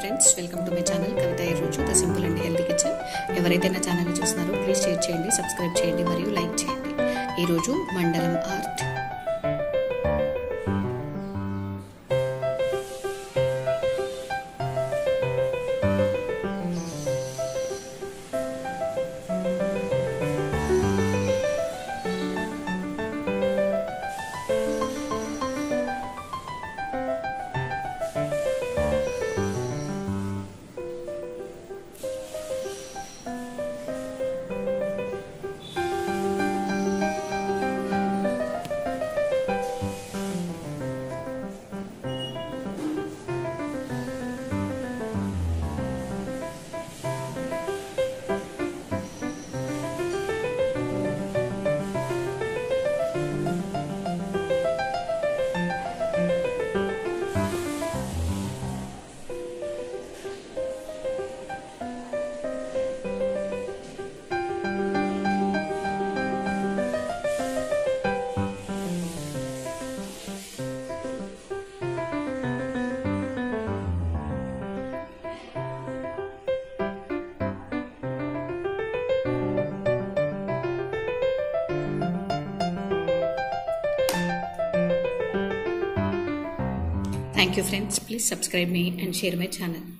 Friends welcome to my channel. Kavitha ఈరోజు రోజు the simple and healthy kitchen. ఎవరైతే నా ఛానల్ చూస్తున్నారో ప్లీజ్ షేర్ చేయండి సబ్స్క్రైబ్ చేయండి మరియు లైక్ చేయండి. ఈరోజు మండలం art. Thank you friends. Please subscribe me and share my channel.